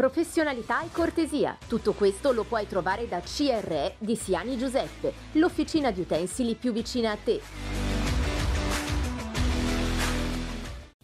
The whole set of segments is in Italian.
professionalità e cortesia. Tutto questo lo puoi trovare da CRE di Siani Giuseppe, l'officina di utensili più vicina a te.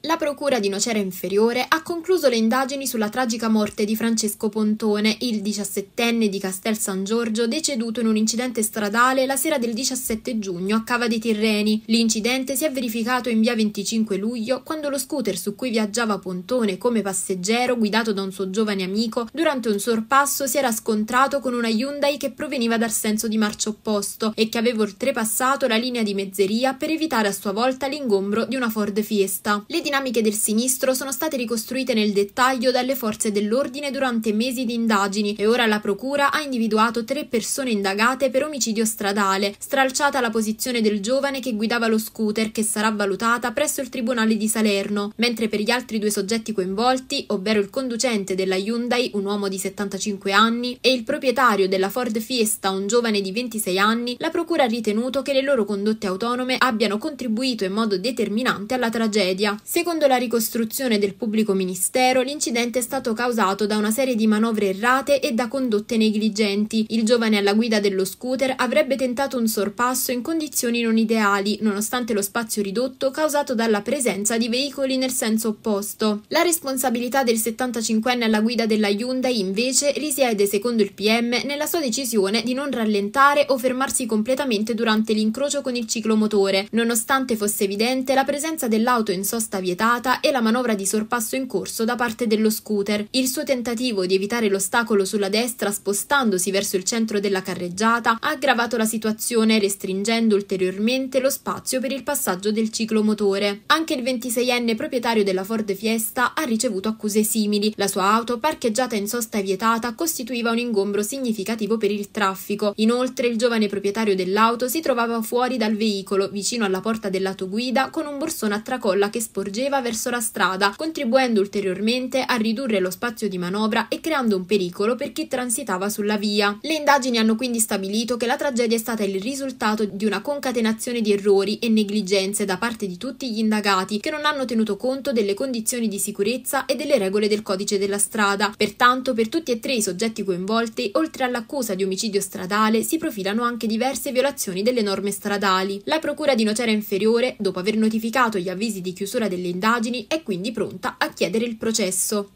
La Procura di Nocera Inferiore ha concluso le indagini sulla tragica morte di Francesco Pontone, il diciassettenne di Castel San Giorgio, deceduto in un incidente stradale la sera del 17 giugno a Cava dei Tirreni. L'incidente si è verificato in via 25 luglio, quando lo scooter su cui viaggiava Pontone come passeggero, guidato da un suo giovane amico, durante un sorpasso si era scontrato con una Hyundai che proveniva dal senso di marcia opposto e che aveva oltrepassato la linea di mezzeria per evitare a sua volta l'ingombro di una Ford Fiesta. Le dinamiche del sinistro sono state ricostruite nel dettaglio dalle forze dell'ordine durante mesi di indagini e ora la procura ha individuato tre persone indagate per omicidio stradale, stralciata la posizione del giovane che guidava lo scooter che sarà valutata presso il tribunale di Salerno, mentre per gli altri due soggetti coinvolti, ovvero il conducente della Hyundai, un uomo di 75 anni, e il proprietario della Ford Fiesta, un giovane di 26 anni, la procura ha ritenuto che le loro condotte autonome abbiano contribuito in modo determinante alla tragedia. Secondo la ricostruzione del pubblico ministero, l'incidente è stato causato da una serie di manovre errate e da condotte negligenti. Il giovane alla guida dello scooter avrebbe tentato un sorpasso in condizioni non ideali, nonostante lo spazio ridotto causato dalla presenza di veicoli nel senso opposto. La responsabilità del 75enne alla guida della Hyundai invece risiede, secondo il PM, nella sua decisione di non rallentare o fermarsi completamente durante l'incrocio con il ciclomotore, nonostante fosse evidente la presenza dell'auto in sosta vietata e la manovra di sorpasso in corso da parte dello scooter. Il suo tentativo di evitare l'ostacolo sulla destra spostandosi verso il centro della carreggiata ha aggravato la situazione restringendo ulteriormente lo spazio per il passaggio del ciclomotore. Anche il 26enne proprietario della Ford Fiesta ha ricevuto accuse simili. La sua auto, parcheggiata in sosta vietata, costituiva un ingombro significativo per il traffico. Inoltre il giovane proprietario dell'auto si trovava fuori dal veicolo, vicino alla porta del lato guida, con un borsone a tracolla che sporgeva sporgeva verso la strada, contribuendo ulteriormente a ridurre lo spazio di manovra e creando un pericolo per chi transitava sulla via. Le indagini hanno quindi stabilito che la tragedia è stata il risultato di una concatenazione di errori e negligenze da parte di tutti gli indagati che non hanno tenuto conto delle condizioni di sicurezza e delle regole del codice della strada. Pertanto, per tutti e tre i soggetti coinvolti, oltre all'accusa di omicidio stradale, si profilano anche diverse violazioni delle norme stradali. La Procura di Nocera Inferiore, dopo aver notificato gli avvisi di chiusura delle indagini, è quindi pronta a chiedere il processo.